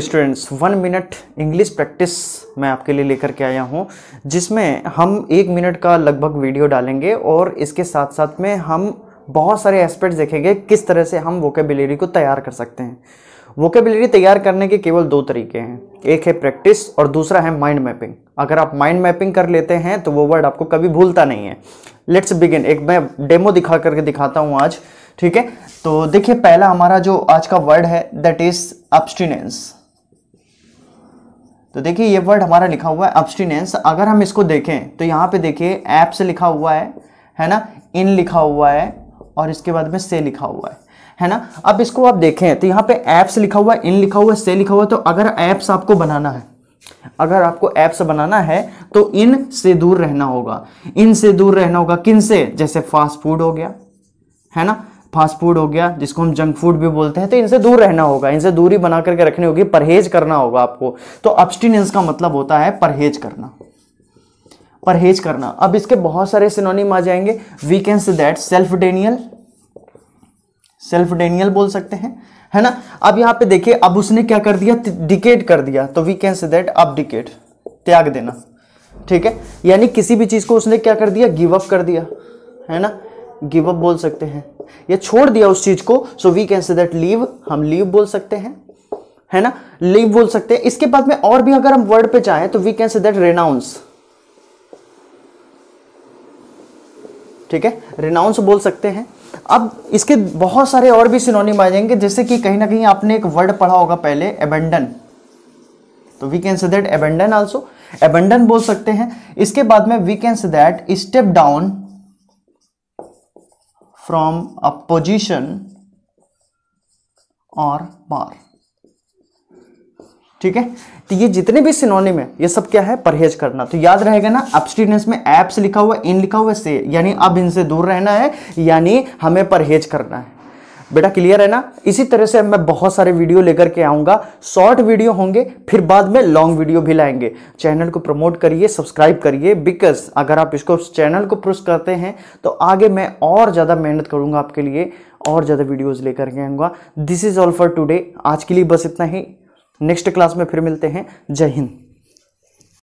Students one minute English practice मैं आपके लिए लेकर के आया हूँ, जिसमें हम एक मिनट का लगभग वीडियो डालेंगे और इसके साथ साथ में हम बहुत सारे एस्पेक्ट्स देखेंगे किस तरह से हम वोकेबलरी को तैयार कर सकते हैं। वोकेबलरी तैयार करने के केवल दो तरीके हैं, एक है प्रैक्टिस और दूसरा है माइंड मैपिंग अगर आप माइंड मैपिंग कर लेते हैं तो वो वर्ड आपको कभी भूलता नहीं है। लेट्स बिगिन एक मैं डेमो दिखा करके दिखाता हूँ आज, ठीक है? तो देखिए, पहला हमारा जो आज का वर्ड है दैट इज़ अब्सटिनेंस तो देखिए, ये वर्ड हमारा लिखा हुआ है अब्सटिनेंस अगर हम इसको देखें तो यहाँ पे देखिए ऐप से लिखा हुआ है है ना? इन लिखा हुआ है, और इसके बाद में से लिखा हुआ है है ना? अब इसको आप देखें तो यहाँ पे ऐप्स लिखा हुआ है इन लिखा हुआ है, से लिखा हुआ है तो अगर ऐप्स आपको बनाना है, अगर आपको ऐप्स बनाना है तो इन से दूर रहना होगा। इन से दूर रहना होगा किन से? जैसे फास्ट फ़ूड हो गया, है ना? फास्ट फ़ूड हो गया, जिसको हम जंक फ़ूड भी बोलते हैं तो इनसे दूर रहना होगा, इनसे दूरी बना करके रखनी होगी, परहेज करना होगा आपको। तो अब्सटिनेंस का मतलब होता है परहेज करना। परहेज करना। अब इसके बहुत सारे सिनोनिम आ जाएँगे। We can say that self denial self denial बोल सकते हैं, है ना? अब यहाँ पे देखिए, अब उसने क्या कर दिया? डिकेट कर दिया। तो वी कैन से दैट अब डिकेट त्याग देना। ठीक है? यानी किसी भी चीज़ को उसने क्या कर दिया? गिव अप कर दिया। है ना? गिव अप बोल सकते हैं। या छोड़ दिया उस चीज़ को so we can say that leave हम लीव बोल सकते हैं। है ना? लीव बोल सकते हैं। इसके बाद में और भी अगर हम वर्ड पे चाहें तो we can say that renounce ठीक है? रेनाउंस बोल सकते हैं। अब इसके बहुत सारे और भी सिनोनिम आ जाएँगे, जैसे कि कहीं ना कहीं आपने एक वर्ड पढ़ा होगा पहले एबेंडन तो we can say that abandon also abandon बोल सकते हैं। इसके बाद में we can say that step down from a position or bar. ठीक है? तो ये जितने भी सिनोनिम है, ये सब क्या है? परहेज करना। तो याद रहेगा ना अब्सटीनेंस में एप्स लिखा हुआ इन लिखा हुआ से यानी अब इनसे दूर रहना है, यानी हमें परहेज करना है। बेटा क्लियर है ना? इसी तरह से मैं बहुत सारे वीडियो लेकर के आऊँगा। शॉर्ट वीडियो होंगे, फिर बाद में लॉन्ग वीडियो भी लाएँगे। चैनल को प्रमोट करिए सब्सक्राइब करिए बिकॉज़ अगर आप इसको चैनल को पुश करते हैं तो आगे मैं और ज़्यादा मेहनत करूँगा आपके लिए, और ज़्यादा वीडियोज़ लेकर के आऊँगा। This is all for today आज के लिए बस इतना ही। नेक्स्ट क्लास में फिर मिलते हैं। जय हिंद।